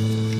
Mm-hmm.